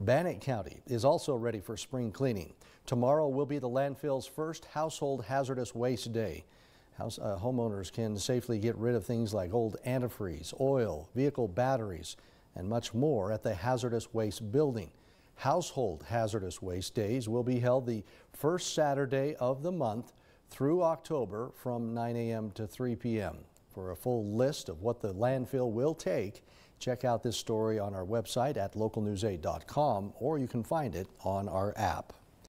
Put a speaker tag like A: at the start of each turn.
A: Bannock County is also ready for spring cleaning. Tomorrow will be the landfill's first household hazardous waste day. House, uh, homeowners can safely get rid of things like old antifreeze, oil, vehicle batteries, and much more at the hazardous waste building. Household hazardous waste days will be held the first Saturday of the month through October from 9 a.m. to 3 p.m. For a full list of what the landfill will take, check out this story on our website at localnews8.com or you can find it on our app.